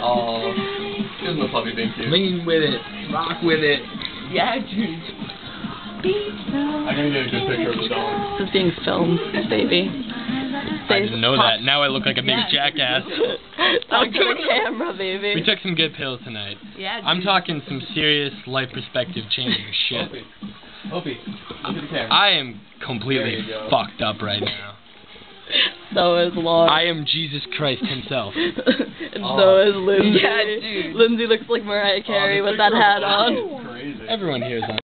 Oh, here's my puppy, thank you. Lean with it. Rock with it. Yeah, dude. I gotta get a good picture of the dog. This is being filmed, baby. I didn't know that. Now I look like a big jackass. Talk to the camera, baby. We took some good pills tonight. yeah, I'm talking some serious life perspective changing shit. Opie, Opie, look at the camera. I am completely There you go. fucked up right now. So is Lauren. I am Jesus Christ himself. and Oh. so is Lindsay. Yeah, dude. Lindsay looks like Mariah oh, Carey Oh, with that hat on. Crazy. Everyone here is on.